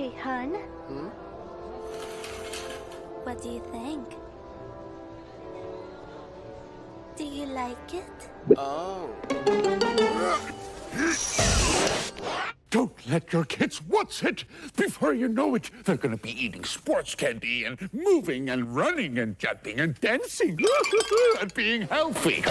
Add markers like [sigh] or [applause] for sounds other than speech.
Hey, hun. Hmm? What do you think? Do you like it? Oh. Don't let your kids watch it. Before you know it, they're going to be eating sports candy and moving and running and jumping and dancing [laughs] and being healthy.